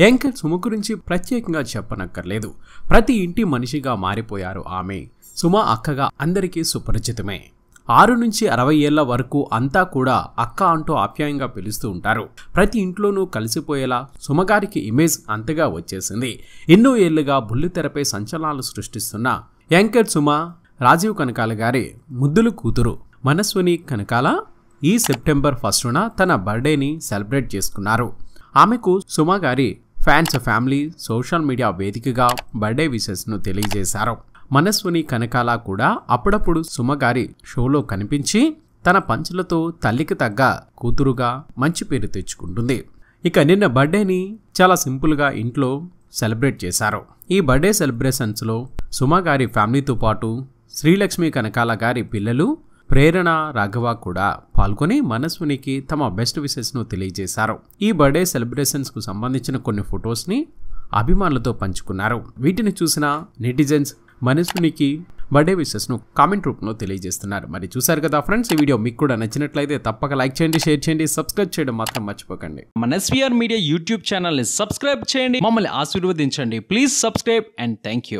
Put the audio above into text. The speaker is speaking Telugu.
యాంకర్ సుమ గురించి ప్రత్యేకంగా చెప్పనక్కర్లేదు. ప్రతి ఇంటి మనిషిగా మారిపోయారు ఆమె. సుమ అక్కగా అందరికీ సుపరిచితమే. ఆరు నుంచి అరవై ఏళ్ళ వరకు అంతా కూడా అక్క అంటూ ఆప్యాయంగా పిలుస్తూ ఉంటారు. ప్రతి ఇంట్లోనూ కలిసిపోయేలా సుమగారికి ఇమేజ్ అంతగా వచ్చేసింది. ఎన్నో ఏళ్ళుగా బుల్లితెరపై సంచలనాలు సృష్టిస్తున్న యాంకర్ సుమ రాజీవ్ కనకాల గారి ముద్దులు కూతురు మనస్విని కనకాల ఈ సెప్టెంబర్ ఫస్టున తన బర్త్డేని సెలబ్రేట్ చేసుకున్నారు. ఆమెకు సుమ గారి ఫ్యాన్స్ ఫ్యామిలీ సోషల్ మీడియా వేదికగా బర్త్డే విషెస్ను తెలియజేశారు. మనస్విని కనకాల కూడా అప్పుడప్పుడు సుమగారి షోలో కనిపించి తన పంచులతో తల్లికి తగ్గ కూతురుగా మంచి పేరు తెచ్చుకుంటుంది. ఇక నిన్న బర్త్డేని చాలా సింపుల్గా ఇంట్లో సెలబ్రేట్ చేశారు. ఈ బర్త్డే సెలబ్రేషన్స్లో సుమ గారి ఫ్యామిలీతో పాటు శ్రీలక్ష్మి కనకాల గారి పిల్లలు ప్రేరణ రాఘవ కూడా పాల్గొని మనస్వినికి తమ బెస్ట్ విషెస్ను తెలియజేశారు. ఈ బర్త్డే సెలబ్రేషన్స్కు సంబంధించిన కొన్ని ఫొటోస్ని అభిమానులతో పంచుకున్నారు. వీటిని చూసిన నెటిజన్స్ మనస్వినికి బర్త్డే విషెస్ను కామెంట్ రూపంలో తెలియజేస్తున్నారు. మరి చూసారు కదా ఫ్రెండ్స్ ఈ వీడియో మీకు కూడా నచ్చినట్లయితే తప్పక లైక్ చేయండి షేర్ చేయండి సబ్స్క్రైబ్ చేయడం మాత్రం మర్చిపోకండి. మన ఎస్వీఆర్ మీడియా యూట్యూబ్ ఛానల్ని సబ్స్క్రైబ్ చేయండి మమ్మల్ని ఆశీర్వదించండి. Please subscribe and thank you